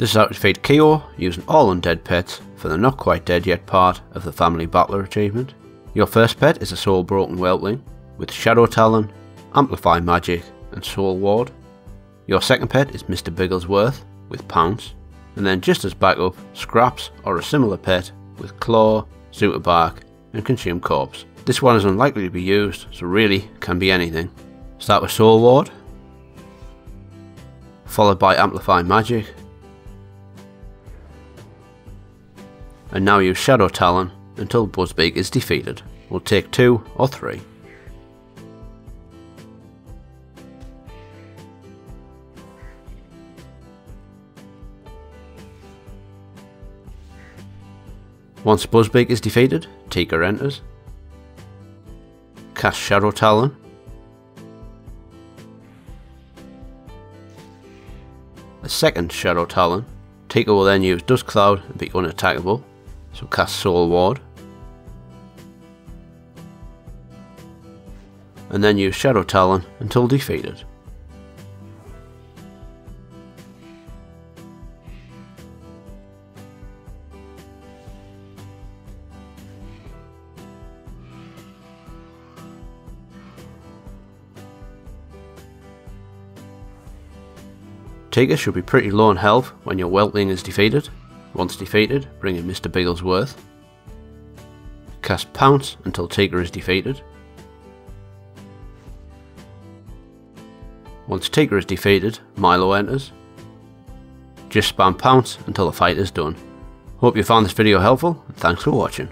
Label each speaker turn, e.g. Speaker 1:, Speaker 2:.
Speaker 1: This is how to defeat Keeyo using all undead pets for the not quite dead yet part of the family battler achievement. Your first pet is a soul broken whelpling with Shadow Talon, Amplify Magic and Soul Ward. Your second pet is Mr Bigglesworth with Pounce, and then just as backup, Scraps or a similar pet with Claw, Zooter Bark and Consume Corpse. This one is unlikely to be used, so really can be anything. Start with Soul Ward, followed by Amplify Magic, and now use Shadow Talon until Buzzbeak is defeated. We'll take two or three. Once Buzzbeak is defeated, Tika enters. Cast Shadow Talon. A second Shadow Talon. Tika will then use Dust Cloud and be unattackable, so cast Soul Ward. And then use Shadow Talon until defeated. Tika should be pretty low on health when your Whelpling is defeated. Once defeated, bring in Mr. Bigglesworth. Cast Pounce until Tika is defeated. Once Tika is defeated, Milo enters. Just spam Pounce until the fight is done. Hope you found this video helpful, and thanks for watching.